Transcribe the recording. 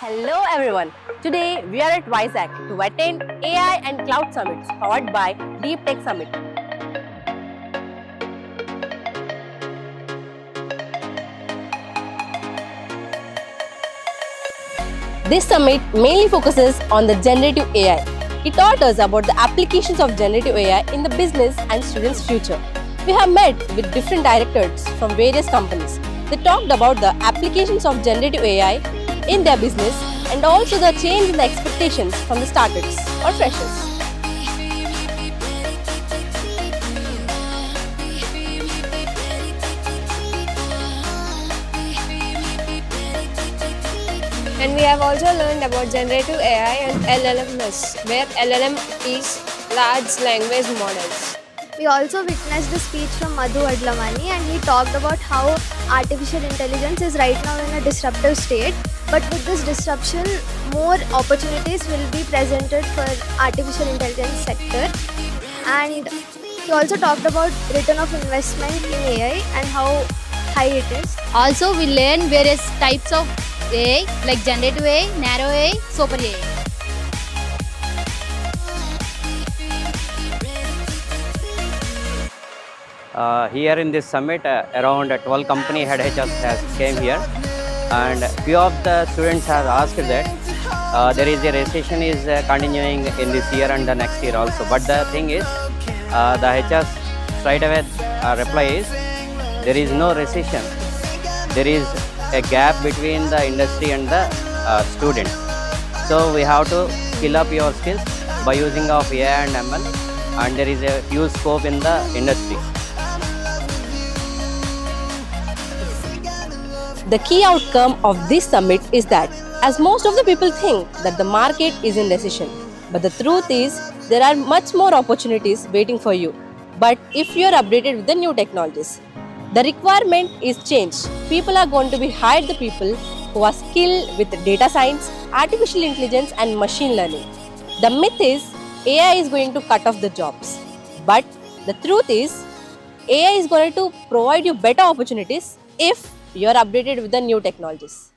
Hello everyone. Today we are at Vizag to attend AI and Cloud Summits powered by Deep Tech Summit. This summit mainly focuses on the generative AI. It taught us about the applications of generative AI in the business and students' future. We have met with different directors from various companies. They talked about the applications of generative AI in their business and also the change in the expectations from the startups or freshers. And we have also learned about generative AI and LLMs, where LLM is large language models. We also witnessed the speech from Madhu Adlamani and he talked about how artificial intelligence is right now in a disruptive state. But with this disruption, more opportunities will be presented for artificial intelligence sector. And he also talked about return of investment in AI and how high it is. Also, we learn various types of AI like generative AI, narrow AI, super AI. Uh, here in this summit, uh, around 12 company head HRs has came here, and few of the students have asked that uh, there is a recession is uh, continuing in this year and the next year also. But the thing is, uh, the HRs straight away uh, reply is there is no recession. There is a gap between the industry and the uh, student. So we have to skill up your skills by using of AI and ML, and there is a huge scope in the industry. The key outcome of this summit is that, as most of the people think that the market is in recession, but the truth is there are much more opportunities waiting for you. But if you are updated with the new technologies, the requirement is changed. People are going to be hired the people who are skilled with data science, artificial intelligence, and machine learning. The myth is AI is going to cut off the jobs, but the truth is AI is going to provide you better opportunities if you are updated with the new technologies.